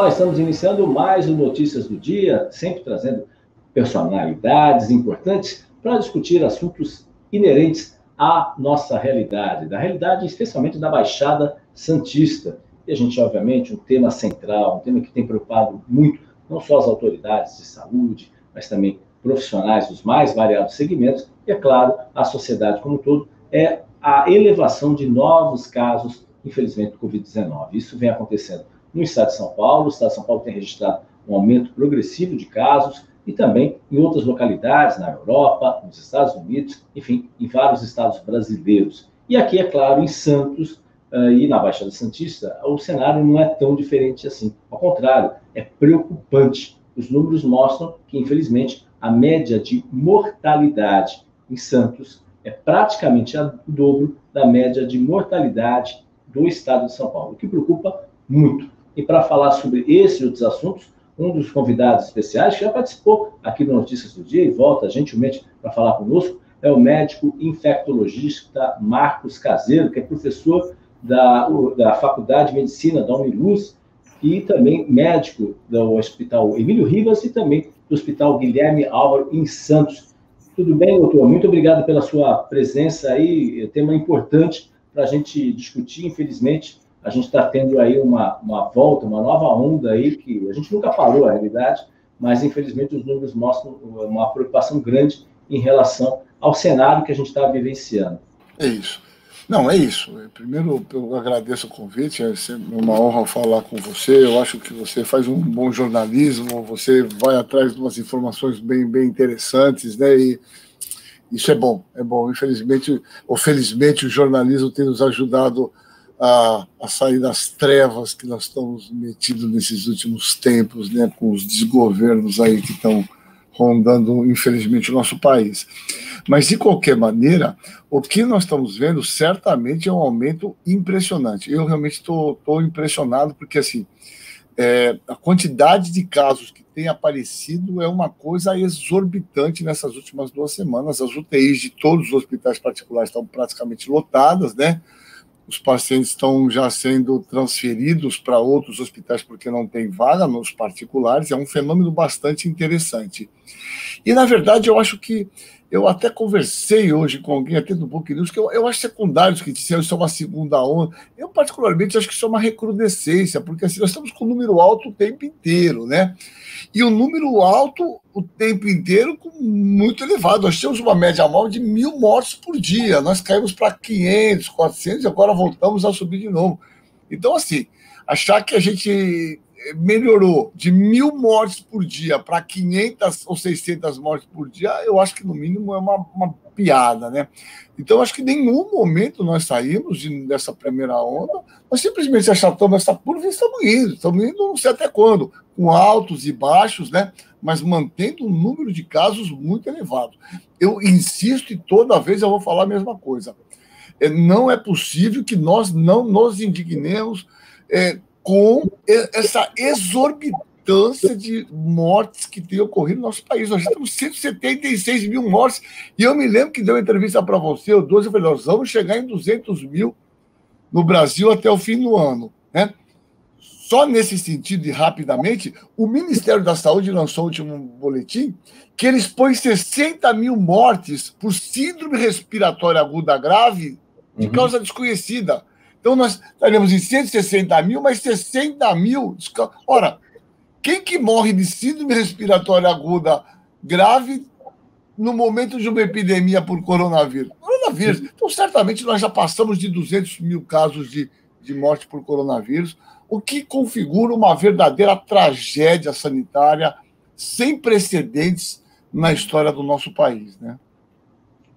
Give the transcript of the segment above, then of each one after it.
Olá, estamos iniciando mais o Notícias do Dia, sempre trazendo personalidades importantes para discutir assuntos inerentes à nossa realidade, da realidade especialmente da Baixada Santista. E a gente, obviamente, um tema central, um tema que tem preocupado muito não só as autoridades de saúde, mas também profissionais dos mais variados segmentos, e, é claro, a sociedade como um todo, é a elevação de novos casos, infelizmente, do Covid-19. Isso vem acontecendo no estado de São Paulo, o estado de São Paulo tem registrado um aumento progressivo de casos, e também em outras localidades, na Europa, nos Estados Unidos, enfim, em vários estados brasileiros. E aqui, é claro, em Santos uh, e na Baixada Santista, o cenário não é tão diferente assim. Ao contrário, é preocupante. Os números mostram que, infelizmente, a média de mortalidade em Santos é praticamente o dobro da média de mortalidade do estado de São Paulo, o que preocupa muito. E para falar sobre esses e outros assuntos, um dos convidados especiais, que já participou aqui do Notícias do Dia e volta gentilmente para falar conosco, é o médico infectologista Marcos Caseiro, que é professor da, da Faculdade de Medicina da Uniluz e também médico do Hospital Emílio Rivas e também do Hospital Guilherme Álvaro em Santos. Tudo bem, doutor? Muito obrigado pela sua presença aí, tema importante para a gente discutir, infelizmente, a gente está tendo aí uma, uma volta, uma nova onda aí, que a gente nunca falou a realidade, mas infelizmente os números mostram uma preocupação grande em relação ao cenário que a gente está vivenciando. É isso. Não, é isso. Primeiro, eu agradeço o convite, é sempre uma honra falar com você. Eu acho que você faz um bom jornalismo, você vai atrás de umas informações bem, bem interessantes, né? E isso é bom, é bom. Infelizmente, ou felizmente, o jornalismo tem nos ajudado a, a sair das trevas que nós estamos metidos nesses últimos tempos, né, com os desgovernos aí que estão rondando, infelizmente, o nosso país. Mas, de qualquer maneira, o que nós estamos vendo certamente é um aumento impressionante. Eu realmente estou impressionado, porque, assim, é, a quantidade de casos que tem aparecido é uma coisa exorbitante nessas últimas duas semanas. As UTIs de todos os hospitais particulares estão praticamente lotadas, né? Os pacientes estão já sendo transferidos para outros hospitais porque não tem vaga nos particulares, é um fenômeno bastante interessante. E, na verdade, eu acho que eu até conversei hoje com alguém até do Book News, que eu, eu acho secundários que disseram isso é uma segunda onda. Eu, particularmente, acho que isso é uma recrudescência, porque assim, nós estamos com um número alto o tempo inteiro, né? E um número alto o tempo inteiro muito elevado. Nós temos uma média móvel de mil mortes por dia. Nós caímos para 500, 400 e agora voltamos a subir de novo. Então, assim, achar que a gente melhorou de mil mortes por dia para 500 ou 600 mortes por dia, eu acho que no mínimo é uma, uma piada, né? Então, acho que em nenhum momento nós saímos de, dessa primeira onda, nós simplesmente achatamos essa curva e estamos indo, estamos indo não sei até quando, com altos e baixos, né? Mas mantendo um número de casos muito elevado. Eu insisto e toda vez eu vou falar a mesma coisa. É, não é possível que nós não nos indignemos é, com essa exorbitância de mortes que tem ocorrido no nosso país. Nós já temos 176 mil mortes. E eu me lembro que deu uma entrevista para você, o 12, eu falei, nós vamos chegar em 200 mil no Brasil até o fim do ano. Né? Só nesse sentido, e rapidamente, o Ministério da Saúde lançou o último boletim que ele expõe 60 mil mortes por síndrome respiratória aguda grave de uhum. causa desconhecida. Então, nós estaremos em 160 mil, mas 60 mil. Ora, quem que morre de síndrome respiratória aguda grave no momento de uma epidemia por coronavírus? Coronavírus. Então, certamente, nós já passamos de 200 mil casos de, de morte por coronavírus, o que configura uma verdadeira tragédia sanitária sem precedentes na história do nosso país, né?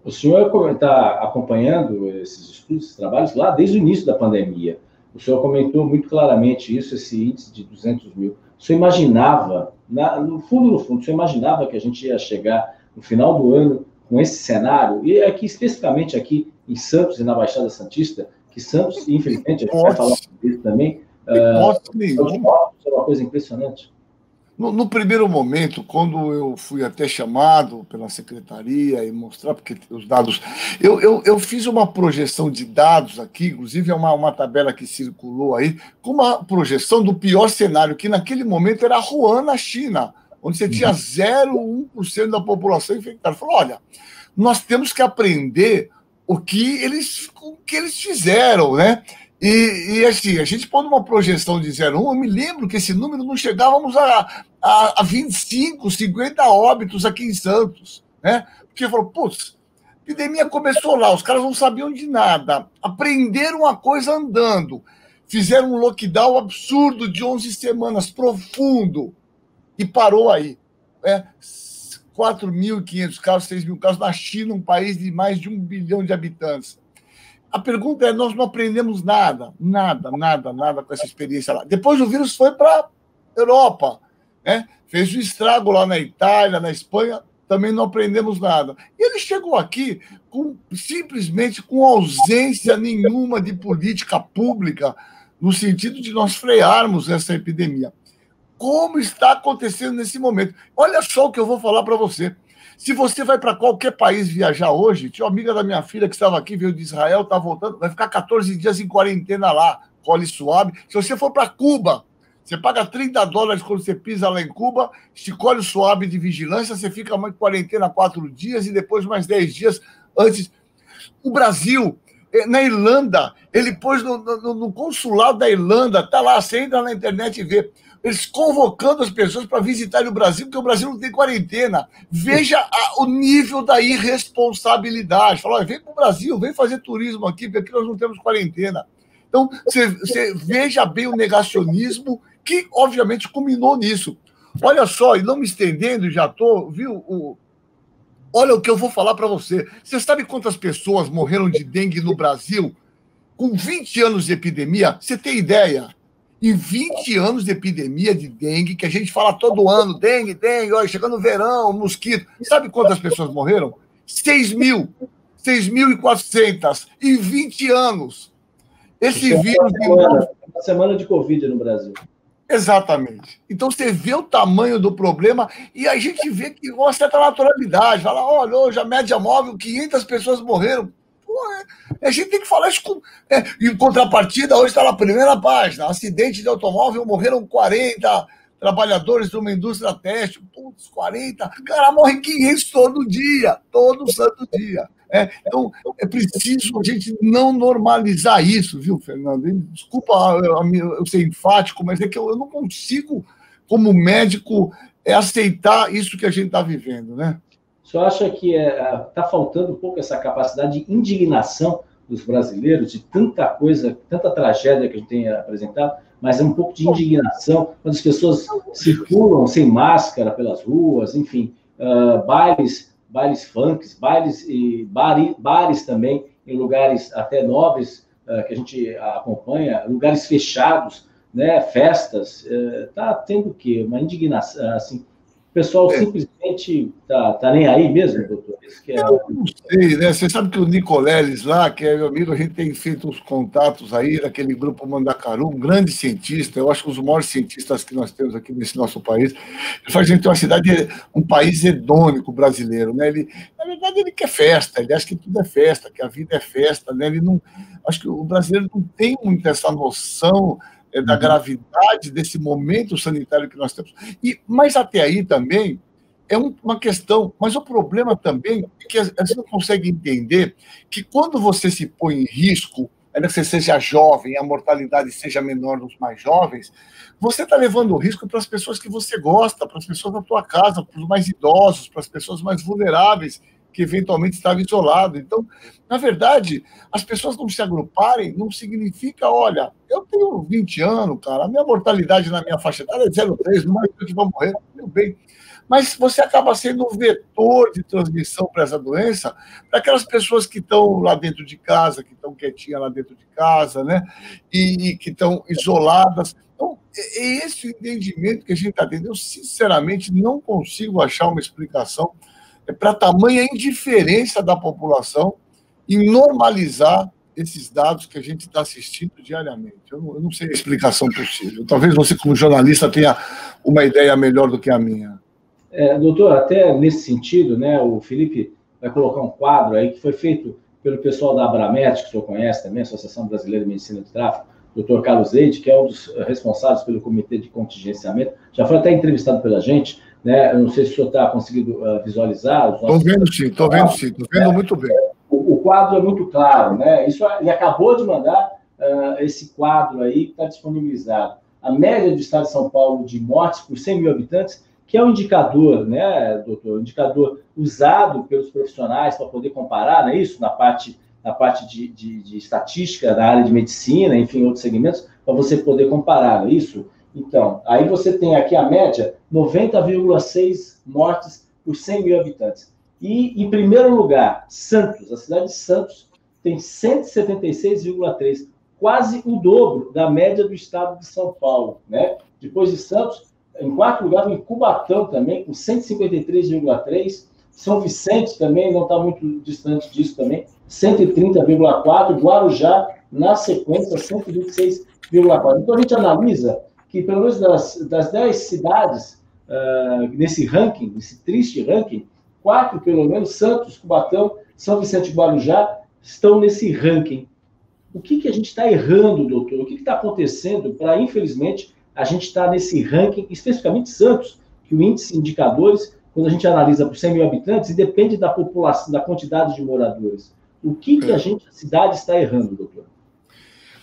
O senhor está acompanhando esses estudos, esses trabalhos lá desde o início da pandemia. O senhor comentou muito claramente isso, esse índice de 200 mil. O senhor imaginava, na, no fundo, no fundo, o senhor imaginava que a gente ia chegar no final do ano com esse cenário? E aqui, especificamente aqui em Santos e na Baixada Santista, que Santos, infelizmente, a gente vai falar sobre isso também, uh, é uma coisa impressionante. No, no, primeiro momento, quando eu fui até chamado pela secretaria e mostrar, porque os dados. Eu, eu, eu fiz uma projeção de dados aqui, inclusive é uma, uma tabela que circulou aí, com uma projeção do pior cenário, que naquele momento era Wuhan, na China, onde você tinha 0,1% da população infectada. Falou: olha, nós temos que aprender o que eles, o que eles fizeram, né? E, e, assim, a gente pôr uma projeção de 0,1, eu me lembro que esse número não chegávamos a, a, a 25, 50 óbitos aqui em Santos, né? Porque falou, putz, a epidemia começou lá, os caras não sabiam de nada, aprenderam a coisa andando, fizeram um lockdown absurdo de 11 semanas, profundo, e parou aí. Né? 4.500 casos, 6 mil casos na China, um país de mais de um bilhão de habitantes a pergunta é: nós não aprendemos nada, nada, nada, nada com essa experiência lá. Depois o vírus foi para Europa, né? fez um estrago lá na Itália, na Espanha, também não aprendemos nada. E ele chegou aqui com, simplesmente com ausência nenhuma de política pública no sentido de nós frearmos essa epidemia. Como está acontecendo nesse momento? Olha só o que eu vou falar para você. Se você vai para qualquer país viajar hoje, tinha uma amiga da minha filha que estava aqui, veio de Israel, está voltando, vai ficar 14 dias em quarentena lá, cole suave. Se você for para Cuba, você paga 30 dólares quando você pisa lá em Cuba, escolhe suave de vigilância, você fica em quarentena quatro dias e depois mais 10 dias antes. O Brasil, eh, na Irlanda, ele pôs no, no, no consulado da Irlanda, tá lá, você entra na internet e vê eles convocando as pessoas para visitarem o Brasil, porque o Brasil não tem quarentena. Veja a, o nível da irresponsabilidade. Fala, vem para o Brasil, vem fazer turismo aqui, porque aqui nós não temos quarentena. Então, você veja bem o negacionismo, que obviamente culminou nisso. Olha só, e não me estendendo, já estou, viu? O, olha o que eu vou falar para você. Você sabe quantas pessoas morreram de dengue no Brasil com 20 anos de epidemia? Você tem ideia? Em 20 anos de epidemia de dengue, que a gente fala todo ano, dengue, dengue, olha, chegando o verão, mosquito. Sabe quantas pessoas morreram? 6 mil. 6.400 em 20 anos. Esse vírus. Uma semana, uma semana de Covid no Brasil. Exatamente. Então você vê o tamanho do problema e a gente vê que uma certa naturalidade. Fala, olha, hoje a média móvel, 500 pessoas morreram. A gente tem que falar isso com. É, em contrapartida, hoje está na primeira página: acidente de automóvel, morreram 40 trabalhadores de uma indústria teste. Putz, 40. Cara, morrem 500 todo dia, todo santo dia. É, então, é preciso a gente não normalizar isso, viu, Fernando? Desculpa eu, eu ser enfático, mas é que eu, eu não consigo, como médico, é aceitar isso que a gente está vivendo, né? Você acha que está é, tá faltando um pouco essa capacidade de indignação dos brasileiros de tanta coisa, tanta tragédia que a gente tem apresentado, mas é um pouco de indignação quando as pessoas circulam sem máscara pelas ruas, enfim, uh, bailes, bailes funks, bailes e bares, bares também em lugares até nobres uh, que a gente acompanha, lugares fechados, né, festas, está uh, tendo o quê? Uma indignação, assim, o pessoal é. simplesmente tá, tá nem aí mesmo, doutor? É... Eu não sei, né? Você sabe que o Nicoleles lá, que é meu amigo, a gente tem feito uns contatos aí naquele grupo Mandacaru, um grande cientista, eu acho que os maiores cientistas que nós temos aqui nesse nosso país. Ele faz a gente uma cidade, um país hedônico brasileiro, né? Ele, na verdade, ele quer festa, ele acha que tudo é festa, que a vida é festa, né? Ele não. Acho que o brasileiro não tem muito essa noção é, da uhum. gravidade desse momento sanitário que nós temos. E, mas até aí também é um, uma questão. Mas o problema também é que você não consegue entender que quando você se põe em risco, ainda que você seja jovem, a mortalidade seja menor nos mais jovens, você está levando o risco para as pessoas que você gosta, para as pessoas da tua casa, para os mais idosos, para as pessoas mais vulneráveis que eventualmente estava isolado. Então, na verdade, as pessoas não se agruparem não significa, olha, eu tenho 20 anos, cara, a minha mortalidade na minha faixa etária é 0,3, não é que vão morrer, tudo bem. Mas você acaba sendo um vetor de transmissão para essa doença para aquelas pessoas que estão lá dentro de casa, que estão quietinhas lá dentro de casa, né? E, e que estão isoladas. Então, é esse o entendimento que a gente está tendo. Eu, sinceramente, não consigo achar uma explicação é para tamanha indiferença da população em normalizar esses dados que a gente está assistindo diariamente? Eu não, eu não, sei a explicação possível. Talvez você, como jornalista, tenha uma ideia melhor do que a minha. É, doutor, até nesse sentido, né, o Felipe vai colocar um quadro aí que foi feito pelo pessoal da Abramet, que o senhor conhece também, Associação Brasileira de Medicina do Tráfico, doutor Carlos Leite, que é um dos responsáveis pelo Comitê de Contingenciamento, já foi até entrevistado pela gente, né? Eu não sei se o senhor está conseguindo uh, visualizar. Estou vendo sim, estou vendo sim, estou vendo é, muito bem. O, o, quadro é muito claro, né? Isso, ele acabou de mandar uh, esse quadro aí que está disponibilizado. A média do estado de São Paulo de mortes por 100 mil habitantes, que é um indicador, né, doutor? Um indicador usado pelos profissionais para poder comparar, não é isso? Na parte na parte de, de, de, estatística, na área de medicina, enfim, outros segmentos, para você poder comparar, é isso? Então, aí você tem aqui a média, 90,6 mortes por 100 mil habitantes. E, em primeiro lugar, Santos, a cidade de Santos, tem 176,3, quase o dobro da média do estado de São Paulo, né? Depois de Santos, em quarto lugar, em Cubatão também, com 153,3, São Vicente também, não está muito distante disso também, 130,4, Guarujá, na sequência, 126,4. Então, a gente analisa que, pelo menos das, das 10 cidades uh, nesse ranking, nesse triste ranking, quatro, pelo menos, Santos, Cubatão, São Vicente e Guarujá, estão nesse ranking. O que, que a gente está errando, doutor? O que está acontecendo para, infelizmente, a gente estar tá nesse ranking, especificamente Santos, que o índice indicadores, quando a gente analisa por 100 mil habitantes, depende da população, da quantidade de moradores. O que, que a é. gente, a cidade, está errando, doutor?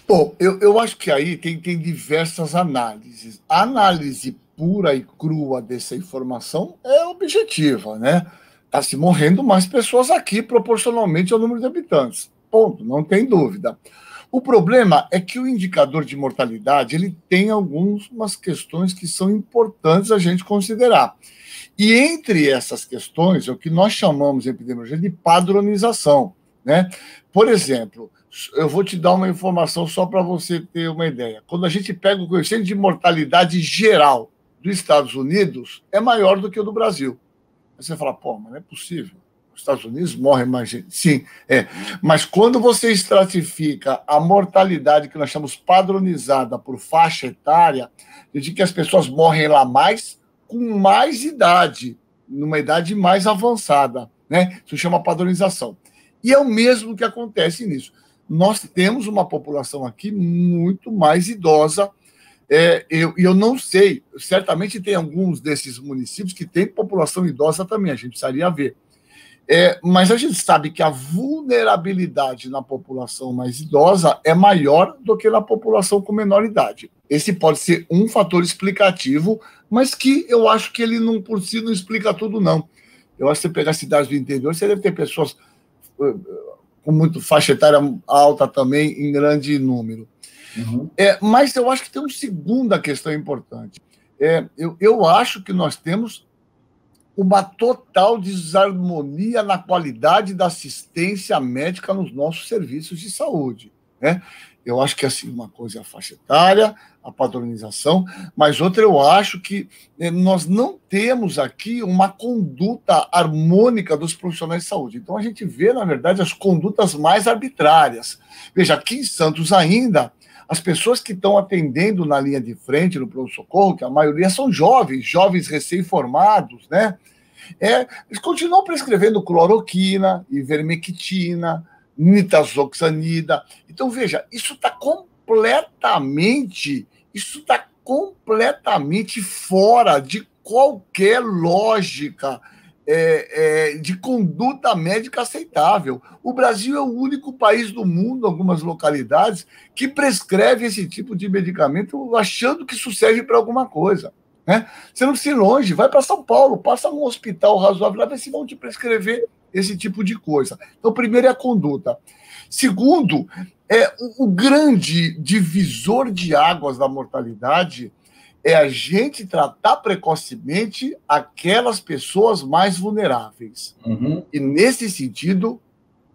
Bom, eu, eu acho que aí tem, tem diversas análises. A análise pura e crua dessa informação é objetiva, né? Está se morrendo mais pessoas aqui proporcionalmente ao número de habitantes. Ponto, não tem dúvida. O problema é que o indicador de mortalidade ele tem algumas questões que são importantes a gente considerar. E entre essas questões, é o que nós chamamos em epidemiologia de padronização. Né? Por exemplo, eu vou te dar uma informação só para você ter uma ideia. Quando a gente pega o coeficiente de mortalidade geral dos Estados Unidos, é maior do que o do Brasil. Aí você fala, pô, mas não é possível. Os Estados Unidos morrem mais gente. Sim, é. Mas quando você estratifica a mortalidade que nós chamamos padronizada por faixa etária, de que as pessoas morrem lá mais com mais idade, numa idade mais avançada. Né? Isso chama padronização. E é o mesmo que acontece nisso. Nós temos uma população aqui muito mais idosa. É, eu, eu não sei, certamente tem alguns desses municípios que têm população idosa também, a gente precisaria ver. É, mas a gente sabe que a vulnerabilidade na população mais idosa é maior do que na população com menor idade. Esse pode ser um fator explicativo, mas que eu acho que ele não por si não explica tudo, não. Eu acho que você pegar cidades do interior, você deve ter pessoas com muito faixa etária alta também, em grande número. Uhum. É, mas eu acho que tem uma segunda questão importante. É, eu, eu acho que nós temos uma total desarmonia na qualidade da assistência médica nos nossos serviços de saúde. Né? Eu acho que assim, uma coisa é a faixa etária, a padronização, mas outra eu acho que eh, nós não temos aqui uma conduta harmônica dos profissionais de saúde. Então a gente vê, na verdade, as condutas mais arbitrárias. Veja, aqui em Santos ainda, as pessoas que estão atendendo na linha de frente no pronto-socorro, que a maioria são jovens, jovens recém-formados, né? É, eles continuam prescrevendo cloroquina, ivermectina, nitazoxanida. Então, veja, isso está completamente, isso está completamente fora de qualquer lógica é, é, de conduta médica aceitável. O Brasil é o único país do mundo, algumas localidades, que prescreve esse tipo de medicamento achando que isso serve para alguma coisa. Né? Você não precisa ir longe, vai para São Paulo, passa num hospital razoável lá, vê se vão te prescrever esse tipo de coisa. Então, primeiro é a conduta. Segundo, é o, o grande divisor de águas da mortalidade é a gente tratar precocemente aquelas pessoas mais vulneráveis. Uhum. E nesse sentido,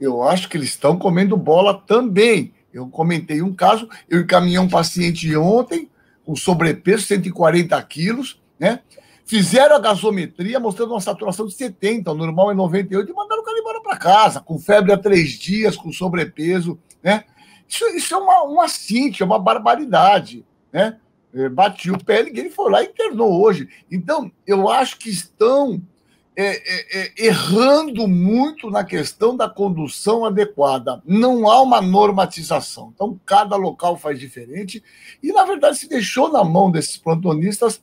eu acho que eles estão comendo bola também. Eu comentei um caso, eu encaminhei um paciente ontem com sobrepeso, 140 quilos, né? Fizeram a gasometria mostrando uma saturação de 70, o normal é 98, e mandaram o cara embora para casa, com febre há três dias, com sobrepeso. Né? Isso, isso é uma, uma é uma barbaridade. Né? É, bati o pé, ninguém foi lá e internou hoje. Então, eu acho que estão é, é, é, errando muito na questão da condução adequada. Não há uma normatização. Então, cada local faz diferente. E, na verdade, se deixou na mão desses plantonistas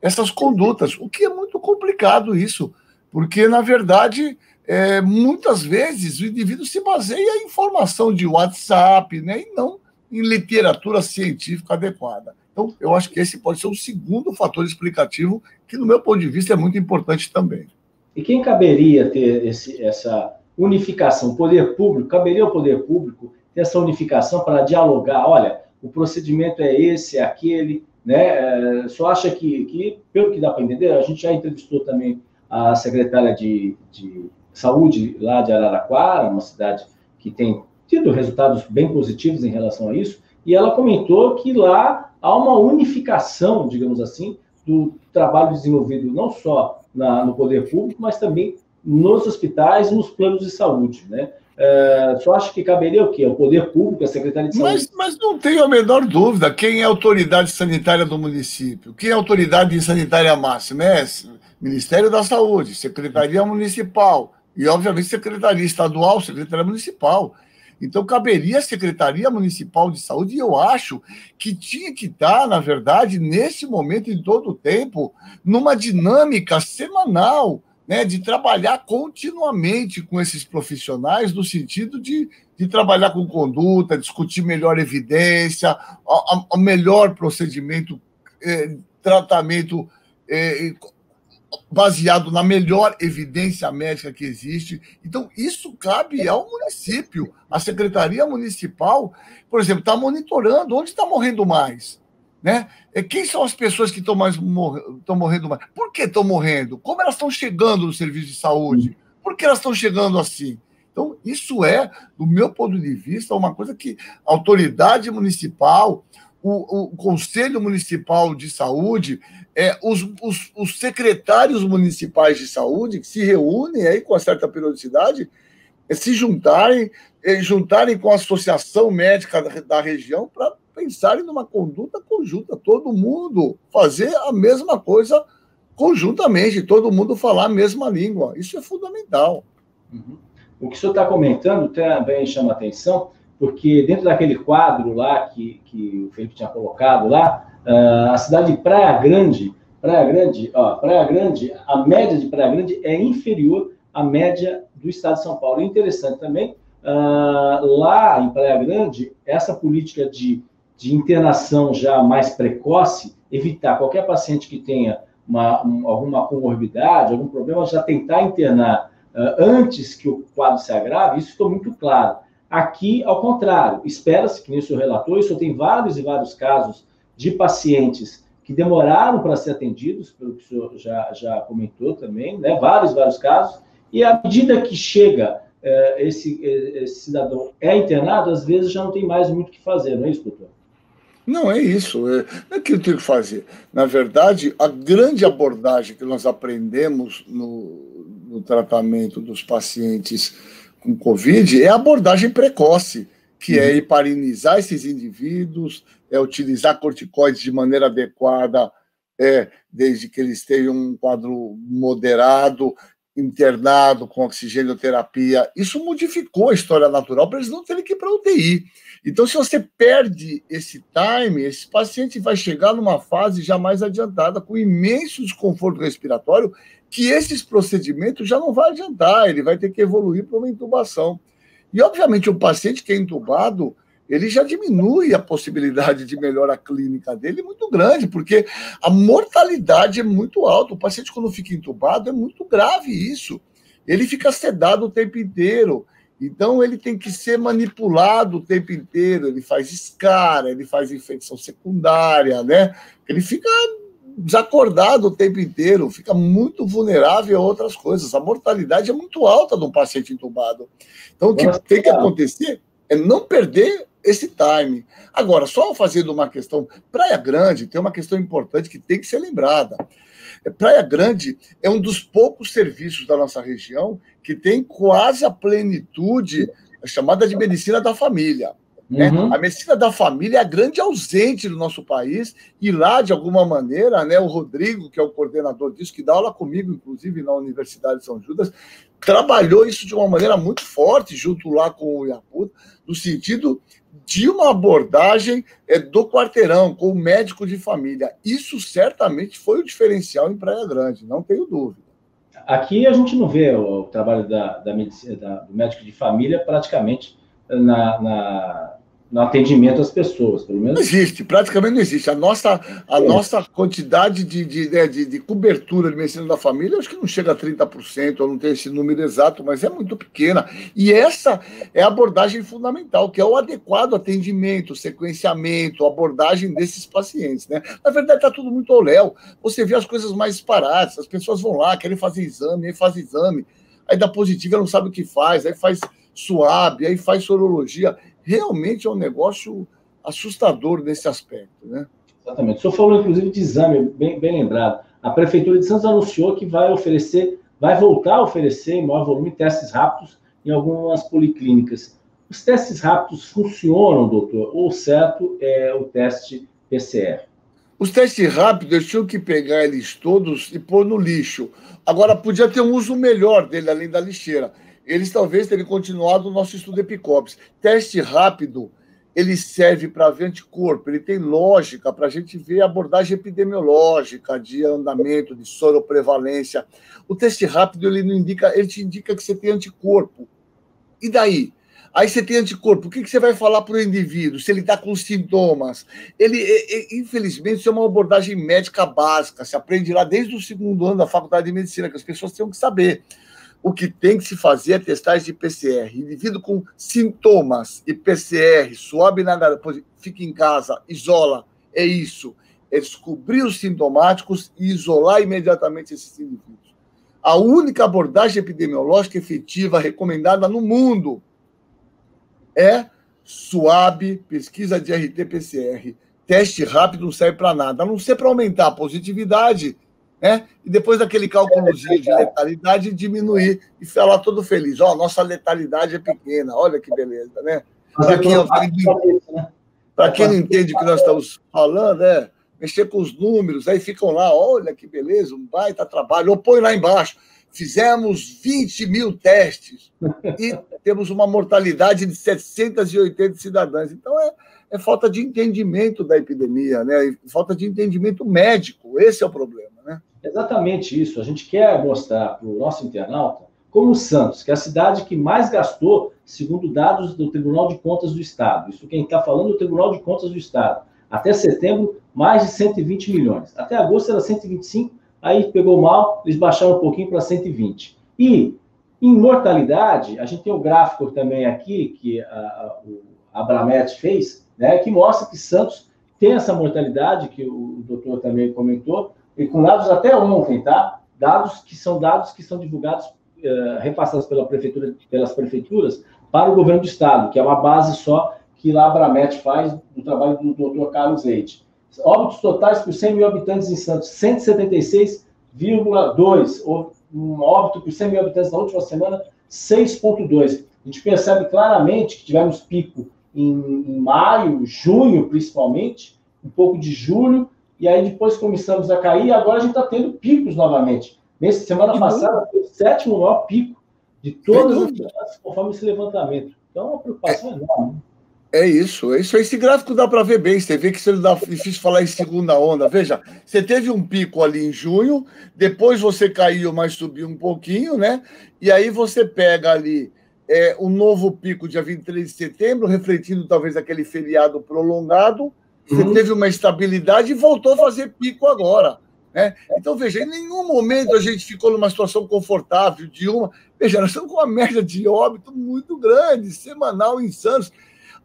essas condutas, o que é muito complicado isso, porque, na verdade, é, muitas vezes o indivíduo se baseia em informação de WhatsApp né, e não em literatura científica adequada. Então, eu acho que esse pode ser um segundo fator explicativo que, no meu ponto de vista, é muito importante também. E quem caberia ter esse, essa unificação? O poder público, caberia ao poder público ter essa unificação para dialogar? Olha, o procedimento é esse, é aquele, né? É, só acha que, que, pelo que dá para entender, a gente já entrevistou também a secretária de, de saúde lá de Araraquara, uma cidade que tem tido resultados bem positivos em relação a isso, e ela comentou que lá há uma unificação, digamos assim, do trabalho desenvolvido não só na, no poder público, mas também nos hospitais e nos planos de saúde, né? É, só acho que caberia o quê? O poder público, a Secretaria de Saúde. Mas, mas não tenho a menor dúvida. Quem é a autoridade sanitária do município? Quem é a autoridade sanitária máxima? É Ministério da Saúde, Secretaria Municipal e, obviamente, Secretaria Estadual, Secretaria Municipal. Então, caberia a Secretaria Municipal de Saúde, e eu acho que tinha que estar, na verdade, nesse momento, em todo o tempo, numa dinâmica semanal, né, de trabalhar continuamente com esses profissionais, no sentido de, de trabalhar com conduta, discutir melhor evidência, o melhor procedimento, eh, tratamento. Eh, baseado na melhor evidência médica que existe. Então, isso cabe ao município. A Secretaria Municipal, por exemplo, está monitorando onde está morrendo mais. Né? Quem são as pessoas que estão mais morrendo mais? Por que estão morrendo? Como elas estão chegando no serviço de saúde? Por que elas estão chegando assim? Então, isso é, do meu ponto de vista, uma coisa que a autoridade municipal, o, o Conselho Municipal de Saúde é, os, os, os, secretários municipais de saúde que se reúnem aí com uma certa periodicidade, é, se juntarem, é, juntarem com a associação médica da, da região para pensarem numa conduta conjunta, todo mundo fazer a mesma coisa conjuntamente, todo mundo falar a mesma língua. Isso é fundamental. Uhum. O que o senhor está comentando também chama atenção, porque dentro daquele quadro lá que, que o Felipe tinha colocado lá, Uh, a cidade de Praia Grande, Praia Grande, ó, Praia Grande, a média de Praia Grande é inferior à média do estado de São Paulo. interessante também, uh, lá em Praia Grande, essa política de, de internação já mais precoce, evitar qualquer paciente que tenha uma, um, alguma comorbidade, algum problema, já tentar internar uh, antes que o quadro se agrave, isso ficou muito claro. Aqui, ao contrário, espera-se, que nem o relatou, isso tem vários e vários casos de pacientes que demoraram para ser atendidos, pelo que o senhor já, já comentou também, né? vários, vários casos, e à medida que chega eh, esse, eh, esse, cidadão é internado, às vezes já não tem mais muito o que fazer, não é isso, doutor? Não, é isso. É, não é que eu tenho que fazer. Na verdade, a grande abordagem que nós aprendemos no, no tratamento dos pacientes com Covid é a abordagem precoce que é heparinizar esses indivíduos, é utilizar corticoides de maneira adequada, é, desde que eles tenham um quadro moderado, internado com oxigenoterapia. Isso modificou a história natural para eles não terem que ir para UTI. Então, se você perde esse time, esse paciente vai chegar numa fase já mais adiantada, com imenso desconforto respiratório, que esses procedimentos já não vai adiantar, ele vai ter que evoluir para uma intubação. E, obviamente, o paciente que é entubado, ele já diminui a possibilidade de melhora clínica dele muito grande, porque a mortalidade é muito alta. O paciente, quando fica entubado, é muito grave isso. Ele fica sedado o tempo inteiro. Então, ele tem que ser manipulado o tempo inteiro. Ele faz escara, ele faz infecção secundária, né? Ele fica desacordado o tempo inteiro, fica muito vulnerável a outras coisas. A mortalidade é muito alta de um paciente entubado. Então, o que tem que acontecer é não perder esse time. Agora, só fazendo uma questão, Praia Grande tem uma questão importante que tem que ser lembrada. É, Praia Grande é um dos poucos serviços da nossa região que tem quase a plenitude chamada de medicina da família. Né? Uhum. A medicina da família é a grande ausente do nosso país, e lá, de alguma maneira, né, o Rodrigo, que é o coordenador disso, que dá aula comigo, inclusive, na Universidade de São Judas, trabalhou isso de uma maneira muito forte, junto lá com o Iaputa, no sentido de uma abordagem é, do quarteirão, com o médico de família. Isso certamente foi o diferencial em Praia Grande, não tenho dúvida. Aqui a gente não vê o trabalho da, da medicina, da, do médico de família praticamente na, na no atendimento às pessoas, pelo menos. Não existe, praticamente não existe. A nossa, a é. nossa quantidade de, de, né, de, de, cobertura de medicina da família, acho que não chega a 30%, eu não tenho esse número exato, mas é muito pequena. E essa é a abordagem fundamental, que é o adequado atendimento, sequenciamento, abordagem desses pacientes. Né? Na verdade, está tudo muito ao léu. Você vê as coisas mais disparadas, as pessoas vão lá, querem fazer exame, aí faz exame, aí dá positivo, não sabe o que faz, aí faz suave, aí faz sorologia realmente é um negócio assustador nesse aspecto, né? Exatamente. O senhor falou, inclusive, de exame, bem, bem lembrado. A Prefeitura de Santos anunciou que vai oferecer, vai voltar a oferecer em maior volume testes rápidos em algumas policlínicas. Os testes rápidos funcionam, doutor? Ou certo é o teste PCR? Os testes rápidos, eu tinha que pegar eles todos e pôr no lixo. Agora, podia ter um uso melhor dele, além da lixeira eles talvez teriam continuado o nosso estudo Epicops. Teste rápido, ele serve para ver anticorpo, ele tem lógica para a gente ver a abordagem epidemiológica de andamento, de soroprevalência. O teste rápido, ele não indica, ele te indica que você tem anticorpo. E daí? Aí você tem anticorpo, o que, que você vai falar para o indivíduo se ele está com sintomas? Ele, infelizmente, isso é uma abordagem médica básica, se aprende lá desde o segundo ano da faculdade de medicina, que as pessoas têm que saber. O que tem que se fazer é testagem de PCR. Indivíduo com sintomas e PCR, suave nada, fica em casa, isola, é isso. É descobrir os sintomáticos e isolar imediatamente esses indivíduos. A única abordagem epidemiológica efetiva recomendada no mundo é SUAB, pesquisa de RT-PCR. Teste rápido não serve para nada, a não ser para aumentar a positividade né? E depois daquele cálculozinho de letalidade, diminuir e falar todo feliz. Ó, oh, nossa letalidade é pequena, olha que beleza, né? Para quem, né? quem não entende o que nós estamos falando, é mexer com os números, aí ficam lá, olha que beleza, um baita trabalho, ou põe lá embaixo. Fizemos 20 mil testes e temos uma mortalidade de 780 cidadãs. Então, é, é falta de entendimento da epidemia, né? falta de entendimento médico. Esse é o problema. Né? Exatamente isso. A gente quer mostrar para o nosso internauta como o Santos, que é a cidade que mais gastou, segundo dados do Tribunal de Contas do Estado. Isso quem está falando é o Tribunal de Contas do Estado. Até setembro, mais de 120 milhões. Até agosto era 125, aí pegou mal, eles baixaram um pouquinho para 120. E em mortalidade, a gente tem o um gráfico também aqui que a, a, a Abramet fez, né, que mostra que Santos tem essa mortalidade, que o, o doutor também comentou, e com dados até ontem, tá? Dados que são dados que são divulgados, uh, repassados pela prefeitura, pelas prefeituras para o governo do estado, que é uma base só que lá a Abramet faz do trabalho do doutor Carlos Leite. Óbitos totais por 100 mil habitantes em Santos, 176,2. Um óbito por 100 mil habitantes na última semana, 6,2. A gente percebe claramente que tivemos pico em, em maio, junho, principalmente, um pouco de julho, e aí depois começamos a cair, e agora a gente está tendo picos novamente. Nessa semana passada, foi o sétimo maior pico de todas as cidades, conforme esse levantamento. Então, é uma preocupação é, enorme. É isso, é isso. Esse gráfico dá para ver bem. Você vê que não dá difícil falar em segunda onda. Veja, você teve um pico ali em junho, depois você caiu, mas subiu um pouquinho, né? E aí você pega ali é, um novo pico dia 23 de setembro, refletindo talvez aquele feriado prolongado você uhum. teve uma estabilidade e voltou a fazer pico agora. Né? Então, veja, em nenhum momento a gente ficou numa situação confortável de uma. Veja, nós estamos com uma média de óbito muito grande, semanal em Santos.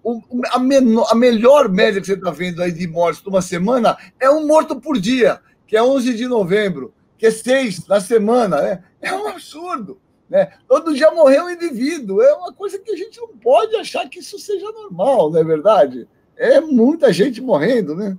O, a, menor, a melhor média que você está vendo aí de mortes numa semana é um morto por dia, que é 11 de novembro, que é seis na semana. Né? É um absurdo. Né? Todo dia morreu um indivíduo. É uma coisa que a gente não pode achar que isso seja normal, não é verdade? É muita gente morrendo, né?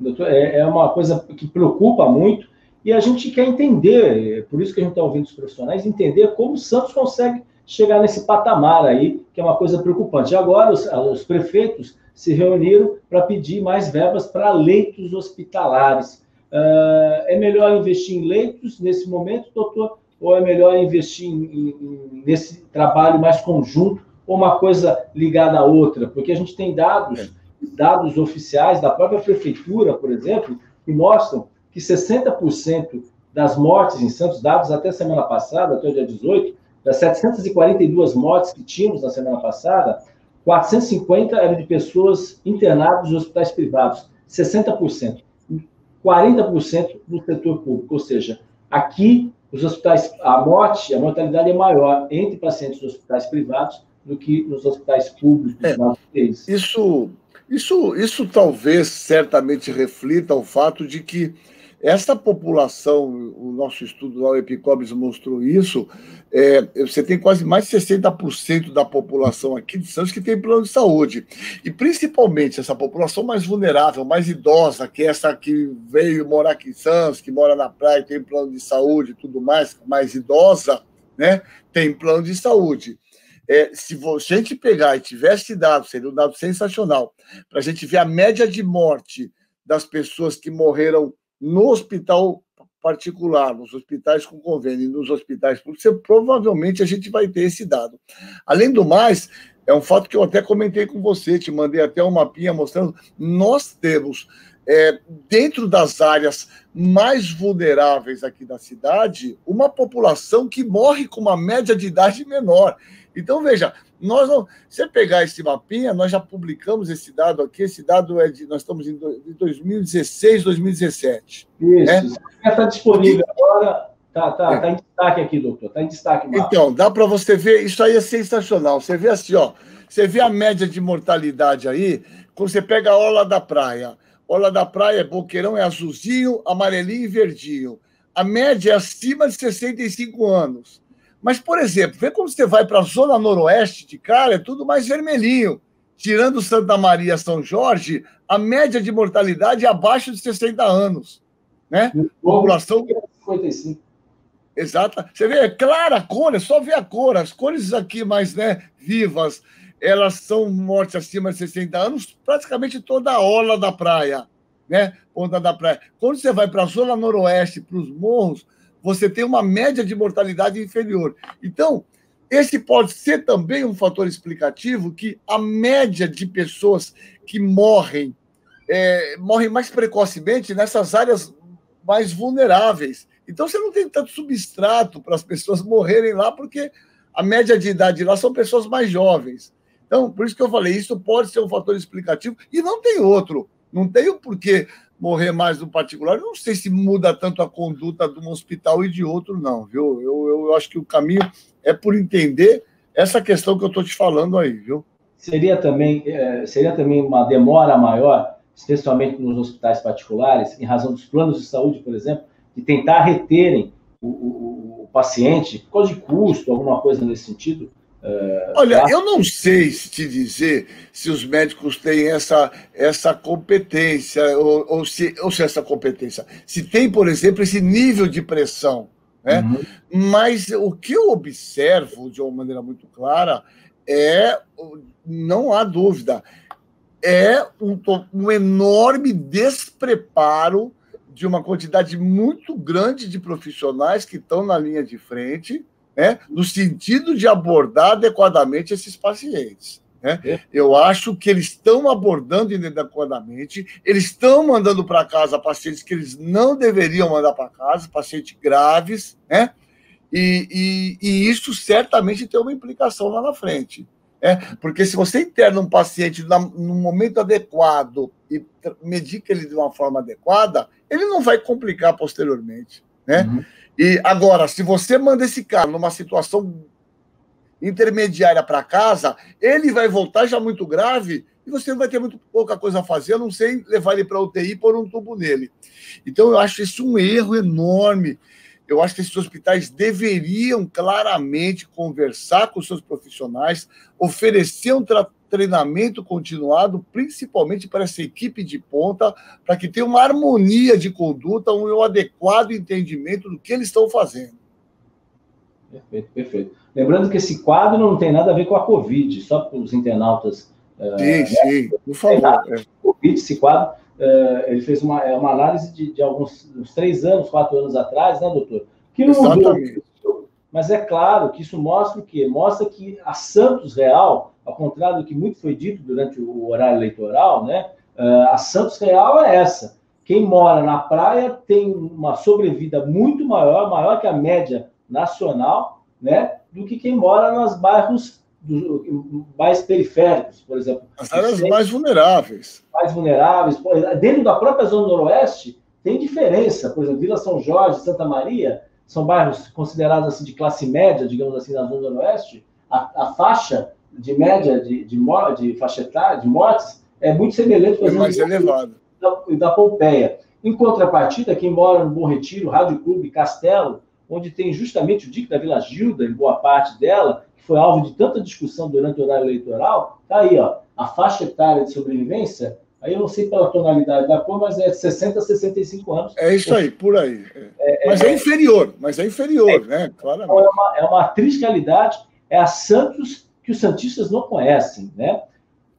Doutor, é, é uma coisa que preocupa muito e a gente quer entender, por isso que a gente está ouvindo os profissionais, entender como o Santos consegue chegar nesse patamar aí, que é uma coisa preocupante. Agora, os, os prefeitos se reuniram para pedir mais verbas para leitos hospitalares. Uh, é melhor investir em leitos nesse momento, doutor, ou é melhor investir em, em, nesse trabalho mais conjunto, ou uma coisa ligada à outra? Porque a gente tem dados, dados oficiais da própria prefeitura, por exemplo, que mostram que 60% das mortes em Santos, dados até semana passada, até o dia 18, das 742 mortes que tínhamos na semana passada, 450 eram de pessoas internadas em hospitais privados, 60%. 40% no setor público, ou seja, aqui os hospitais, a morte, a mortalidade é maior entre pacientes dos hospitais privados do que nos hospitais públicos. É, isso, isso, isso talvez certamente reflita o fato de que essa população, o nosso estudo da Epicobres mostrou isso, é, você tem quase mais de 60% da população aqui de Santos que tem plano de saúde. E principalmente essa população mais vulnerável, mais idosa, que é essa que veio morar aqui em Santos, que mora na praia, tem plano de saúde e tudo mais, mais idosa, né, tem plano de saúde. É, se a gente pegar e tivesse dado, seria um dado sensacional, para a gente ver a média de morte das pessoas que morreram no hospital particular, nos hospitais com convênio, nos hospitais públicos, provavelmente a gente vai ter esse dado. Além do mais, é um fato que eu até comentei com você, te mandei até um mapinha mostrando, nós temos, é, dentro das áreas mais vulneráveis aqui da cidade, uma população que morre com uma média de idade menor. Então, veja, nós não. Se você pegar esse mapinha, nós já publicamos esse dado aqui. Esse dado é de. Nós estamos em 2016, 2017. Isso. Né? Está disponível agora. Está tá, é. tá em destaque aqui, doutor. Está em destaque. Então, dá para você ver. Isso aí é sensacional. Você vê assim, ó. Você vê a média de mortalidade aí. Quando você pega a Orla da Praia. Orla da Praia, é Boqueirão é azulzinho, amarelinho e verdinho. A média é acima de 65 anos. Mas, por exemplo, vê como você vai para a zona noroeste de cara, é tudo mais vermelhinho. Tirando Santa Maria São Jorge, a média de mortalidade é abaixo de 60 anos. Né? População. 55. Exato. Você vê, é clara a cor, é só ver a cor. As cores aqui mais né, vivas, elas são mortes acima de 60 anos, praticamente toda a orla da praia. Né? Ponta da praia. Quando você vai para a zona noroeste, para os morros, você tem uma média de mortalidade inferior. Então, esse pode ser também um fator explicativo que a média de pessoas que morrem é, morrem mais precocemente nessas áreas mais vulneráveis. Então, você não tem tanto substrato para as pessoas morrerem lá, porque a média de idade lá são pessoas mais jovens. Então, por isso que eu falei, isso pode ser um fator explicativo, e não tem outro. Não tem o porquê morrer mais no particular. não sei se muda tanto a conduta de um hospital e de outro, não, viu? Eu, eu, eu acho que o caminho é por entender essa questão que eu estou te falando aí, viu? Seria também, é, seria também uma demora maior, especialmente nos hospitais particulares, em razão dos planos de saúde, por exemplo, de tentar reterem o, o, o paciente, por causa de custo, alguma coisa nesse sentido, Olha, tá? eu não sei te dizer se os médicos têm essa, essa competência, ou, ou, se, ou se essa competência. Se tem, por exemplo, esse nível de pressão. Né? Uhum. Mas o que eu observo de uma maneira muito clara é, não há dúvida, é um, um enorme despreparo de uma quantidade muito grande de profissionais que estão na linha de frente né, no sentido de abordar adequadamente esses pacientes. Né? É. Eu acho que eles estão abordando inadequadamente, eles estão mandando para casa pacientes que eles não deveriam mandar para casa, pacientes graves, né? E, e, e, isso certamente tem uma implicação lá na frente. Né? Porque se você interna um paciente no momento adequado e medica ele de uma forma adequada, ele não vai complicar posteriormente. Né? Uhum. E agora, se você manda esse cara numa situação intermediária para casa, ele vai voltar já muito grave e você não vai ter muito pouca coisa a fazer, a não ser levar ele para UTI e pôr um tubo nele. Então, eu acho isso um erro enorme. Eu acho que esses hospitais deveriam claramente conversar com seus profissionais, oferecer um tratamento treinamento continuado, principalmente para essa equipe de ponta, para que tenha uma harmonia de conduta, um adequado entendimento do que eles estão fazendo. Perfeito, perfeito. Lembrando que esse quadro não tem nada a ver com a Covid, só para os internautas. Uh, sim, sim, por favor. É. Covid, esse quadro, uh, ele fez uma, é uma análise de, de alguns uns três anos, quatro anos atrás, né, doutor? Que não Exatamente. mudou. Mas é claro que isso mostra o quê? Mostra que a Santos Real, ao contrário do que muito foi dito durante o horário eleitoral, né? Uh, a Santos Real é essa. Quem mora na praia tem uma sobrevida muito maior, maior que a média nacional, né? Do que quem mora nos bairros do, mais periféricos, por exemplo. As áreas mais vulneráveis. Mais vulneráveis. Dentro da própria Zona Noroeste, tem diferença. Por exemplo, Vila São Jorge, Santa Maria, são bairros considerados assim, de classe média, digamos assim, na Zona Noroeste. A, a faixa de média de, de, de faixa etária, de mortes, é muito semelhante, por exemplo, é mais elevado. Da, da Pompeia. Em contrapartida, quem mora no Bom Retiro, Rádio Clube, Castelo, onde tem justamente o DIC da Vila Gilda, em boa parte dela, que foi alvo de tanta discussão durante o horário eleitoral, tá aí, ó, a faixa etária de sobrevivência, aí eu não sei pela tonalidade da cor, mas é de 60 a 65 anos. É isso aí, por aí. É, é, mas é, é, inferior, mas é inferior, é, né? Claramente. Então é uma, é uma triste realidade, é a Santos que os santistas não conhecem, né?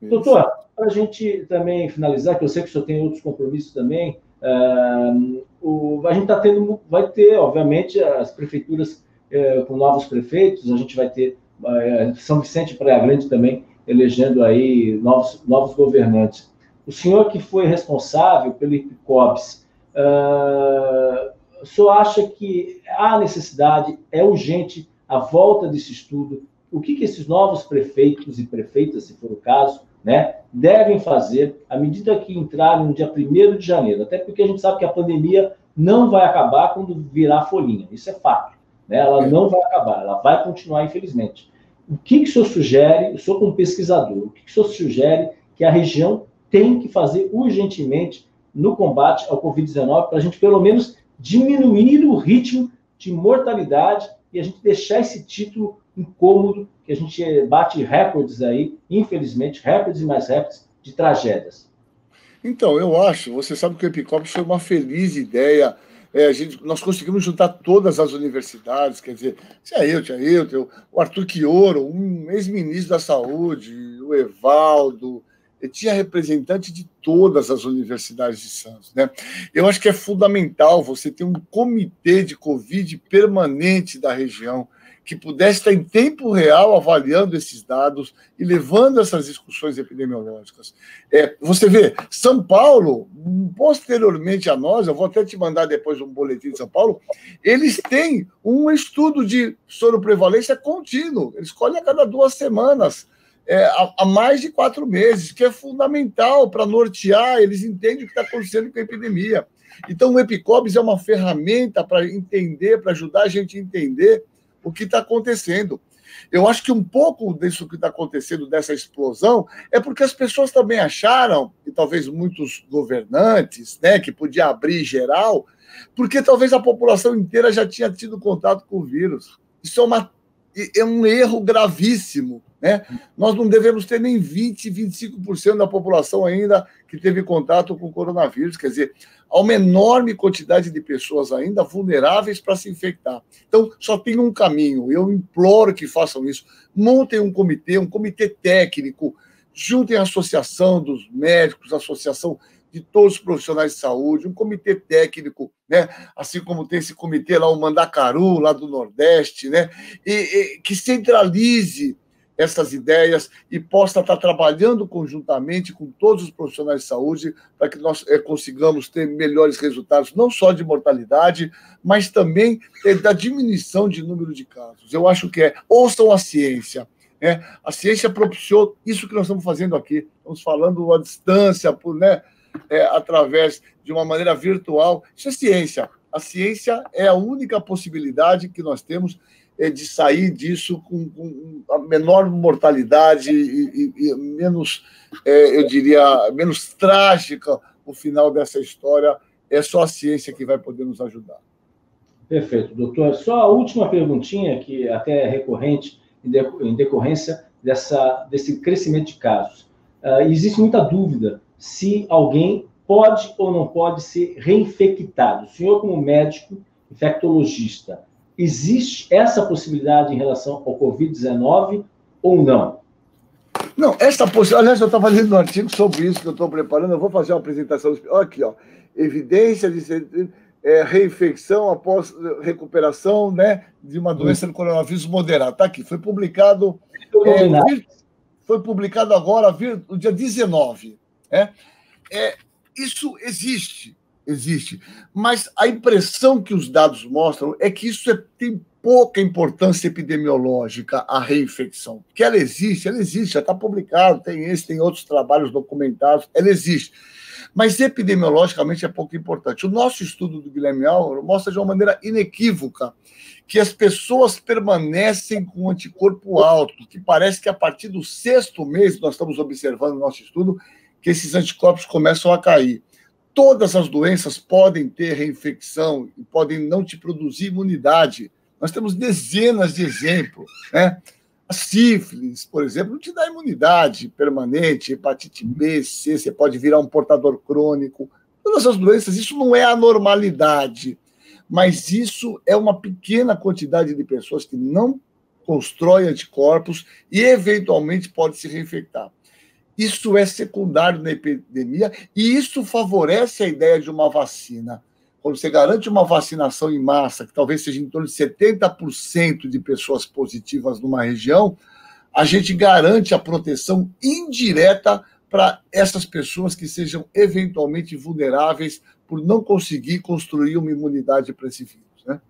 Isso. Doutor, para a gente também finalizar, que eu sei que o senhor tem outros compromissos também, uh, o, a gente está tendo, vai ter, obviamente, as prefeituras uh, com novos prefeitos, a gente vai ter uh, São Vicente e Praia Grande também elegendo aí novos, novos governantes. O senhor que foi responsável pelo IPCOPS, uh, o senhor acha que há necessidade, é urgente a volta desse estudo? O que, que esses novos prefeitos e prefeitas, se for o caso, né, devem fazer à medida que entrarem no dia 1 de janeiro, até porque a gente sabe que a pandemia não vai acabar quando virar folhinha, isso é fato. Né? Ela não vai acabar, ela vai continuar, infelizmente. O que, que o senhor sugere, eu sou como pesquisador, o que, que o senhor sugere que a região tem que fazer urgentemente no combate ao Covid-19 para a gente, pelo menos, diminuir o ritmo de mortalidade e a gente deixar esse título incômodo que a gente bate recordes aí, infelizmente, recordes e mais recordes de tragédias. Então, eu acho, você sabe que o Epicop foi uma feliz ideia. É, a gente, nós conseguimos juntar todas as universidades, quer dizer, tinha eu, tinha eu, o Arthur Quioro, um ex-ministro da Saúde, o Evaldo, tinha representante de todas as universidades de Santos. Né? Eu acho que é fundamental você ter um comitê de Covid permanente da região, que pudesse estar em tempo real avaliando esses dados e levando essas discussões epidemiológicas. É, você vê, São Paulo, posteriormente a nós, eu vou até te mandar depois um boletim de São Paulo, eles têm um estudo de soroprevalência contínuo, eles colhem a cada duas semanas. É, há, há mais de quatro meses, que é fundamental para nortear, eles entendem o que está acontecendo com a epidemia. Então, o Epicobs é uma ferramenta para entender, para ajudar a gente a entender o que está acontecendo. Eu acho que um pouco disso que está acontecendo, dessa explosão, é porque as pessoas também acharam, e talvez muitos governantes, né, que podia abrir geral, porque talvez a população inteira já tinha tido contato com o vírus. Isso é, uma, é um erro gravíssimo. Né? Nós não devemos ter nem 20%, 25% da população ainda que teve contato com o coronavírus. Quer dizer, há uma enorme quantidade de pessoas ainda vulneráveis para se infectar. Então, só tem um caminho. Eu imploro que façam isso. Montem um comitê, um comitê técnico, juntem a associação dos médicos, a associação de todos os profissionais de saúde, um comitê técnico, né? assim como tem esse comitê lá, o Mandacaru, lá do Nordeste, né? e, e que centralize essas ideias e possa estar trabalhando conjuntamente com todos os profissionais de saúde para que nós é, consigamos ter melhores resultados, não só de mortalidade, mas também é, da diminuição de número de casos. Eu acho que é, ouçam a ciência. Né? A ciência propiciou isso que nós estamos fazendo aqui. Estamos falando à distância, por, né, é, através de uma maneira virtual. Isso é ciência. A ciência é a única possibilidade que nós temos é de sair disso com, com a menor mortalidade e, e, e menos, é, eu diria, menos trágica o final dessa história. É só a ciência que vai poder nos ajudar. Perfeito, doutor. Só a última perguntinha, que até é recorrente em decorrência dessa, desse crescimento de casos. Uh, existe muita dúvida se alguém pode ou não pode ser reinfectado. O senhor, como médico infectologista, existe essa possibilidade em relação ao Covid-19 ou não? Não, essa possibilidade. Aliás, eu estava lendo um artigo sobre isso que eu estou preparando. Eu vou fazer uma apresentação. Olha aqui, ó. Evidência de é, reinfecção após recuperação né, de uma doença do coronavírus moderado. Está aqui. Foi publicado. É, foi publicado agora, no dia 19. É, é, isso existe, existe. Mas a impressão que os dados mostram é que isso é, tem pouca importância epidemiológica, a reinfecção. Que ela existe, ela existe, já está publicado, tem esse, tem outros trabalhos documentados, ela existe. Mas epidemiologicamente é pouco importante. O nosso estudo do Guilherme Álvaro mostra de uma maneira inequívoca que as pessoas permanecem com anticorpo alto, que parece que a partir do sexto mês, nós estamos observando no nosso estudo, que esses anticorpos começam a cair. Todas as doenças podem ter reinfecção e podem não te produzir imunidade, nós temos dezenas de exemplos. Né? A sífilis, por exemplo, não te dá imunidade permanente, hepatite B, C, você pode virar um portador crônico. Todas as doenças, isso não é a normalidade, mas isso é uma pequena quantidade de pessoas que não constrói anticorpos e, eventualmente, pode se reinfectar. Isso é secundário na epidemia e isso favorece a ideia de uma vacina quando você garante uma vacinação em massa, que talvez seja em torno de 70% de pessoas positivas numa região, a gente garante a proteção indireta para essas pessoas que sejam eventualmente vulneráveis por não conseguir construir uma imunidade para esse vírus. Né?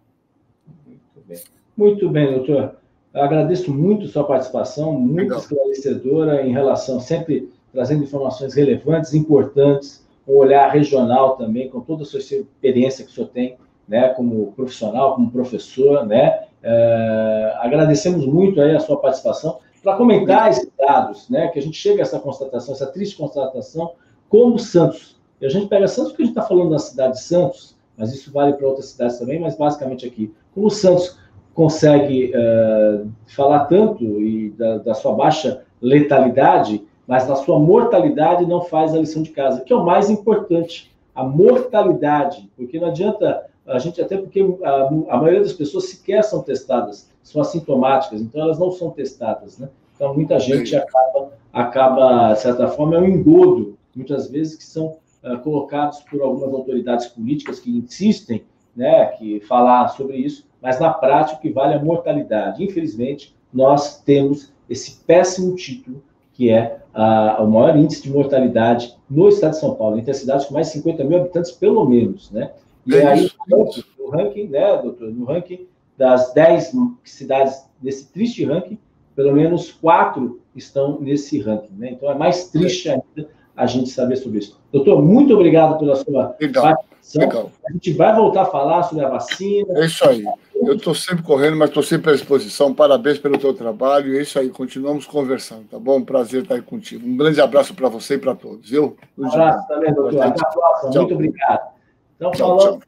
Muito bem. Muito bem, doutor. Eu agradeço muito sua participação, muito Legal. esclarecedora em relação, sempre trazendo informações relevantes, importantes um olhar regional também, com toda a sua experiência que o senhor tem, né, como profissional, como professor, né, é, agradecemos muito aí a sua participação para comentar esses dados, né, que a gente chega a essa constatação, essa triste constatação, como Santos. E a gente pega Santos porque a gente está falando da cidade de Santos, mas isso vale para outras cidades também, mas basicamente aqui. Como Santos consegue é, falar tanto e da, da sua baixa letalidade, mas na sua mortalidade não faz a lição de casa, que é o mais importante, a mortalidade, porque não adianta a gente, até porque a, a maioria das pessoas sequer são testadas, são assintomáticas, então elas não são testadas, né? Então muita gente acaba, acaba de certa forma, é um engodo, muitas vezes, que são uh, colocados por algumas autoridades políticas que insistem, né, que falar sobre isso, mas na prática o que vale é a mortalidade. Infelizmente, nós temos esse péssimo título que é a, o maior índice de mortalidade no estado de São Paulo, entre as cidades com mais de 50 mil habitantes, pelo menos, né? E é aí, no ranking, né, doutor, no ranking das 10 cidades desse triste ranking, pelo menos quatro estão nesse ranking, né? Então é mais triste ainda a gente saber sobre isso. Doutor, muito obrigado pela sua Legal. Participação. Legal. A gente vai voltar a falar sobre a vacina. É isso aí. Eu estou sempre correndo, mas estou sempre à disposição. Parabéns pelo teu trabalho. E é isso aí. Continuamos conversando, tá bom? Prazer estar aí contigo. Um grande abraço para você e para todos. Eu. Um abraço também, doutor. Até a próxima. Tchau. Muito obrigado. Então, tchau, falamos...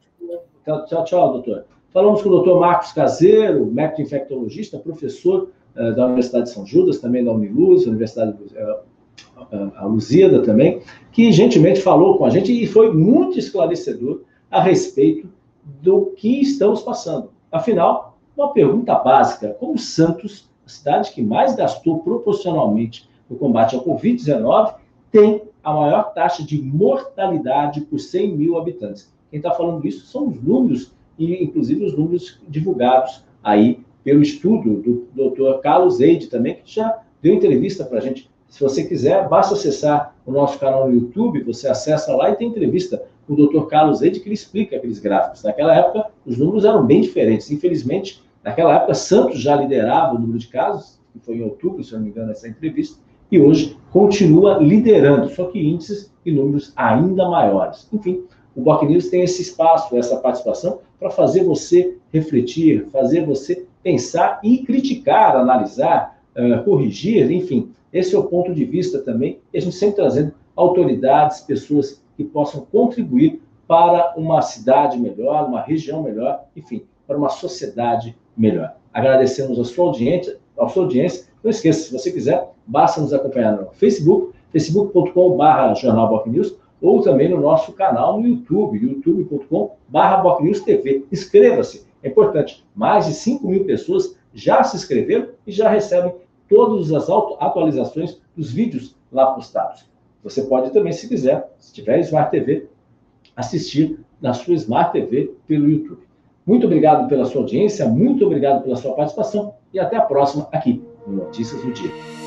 tchau. tchau, tchau, doutor. Falamos com o doutor Marcos Caseiro, médico infectologista, professor uh, da Universidade de São Judas, também da Uniluz, Universidade uh, a Luzida também, que gentilmente falou com a gente e foi muito esclarecedor a respeito do que estamos passando. Afinal, uma pergunta básica: como Santos, a cidade que mais gastou proporcionalmente no combate ao Covid-19, tem a maior taxa de mortalidade por 100 mil habitantes? Quem está falando isso são os números, e inclusive os números divulgados aí pelo estudo do Dr. Carlos Eide também, que já deu entrevista para a gente se você quiser, basta acessar o nosso canal no YouTube, você acessa lá e tem entrevista com o Dr. Carlos Eide, que ele explica aqueles gráficos. Naquela época, os números eram bem diferentes. Infelizmente, naquela época, Santos já liderava o número de casos, que foi em outubro, se não me engano, essa entrevista, e hoje continua liderando, só que índices e números ainda maiores. Enfim, o Boc News tem esse espaço, essa participação, para fazer você refletir, fazer você pensar e criticar, analisar, uh, corrigir, enfim, esse é o ponto de vista também, e a gente sempre trazendo autoridades, pessoas que possam contribuir para uma cidade melhor, uma região melhor, enfim, para uma sociedade melhor. Agradecemos a sua audiência, a sua audiência. Não esqueça, se você quiser, basta nos acompanhar no Facebook, facebook.com.br Jornal News, ou também no nosso canal no YouTube, youtube.com.br TV. Inscreva-se É importante, mais de 5 mil pessoas já se inscreveram e já recebem todas as atualizações dos vídeos lá postados. Você pode também, se quiser, se tiver Smart TV, assistir na sua Smart TV pelo YouTube. Muito obrigado pela sua audiência, muito obrigado pela sua participação e até a próxima aqui no Notícias do Dia.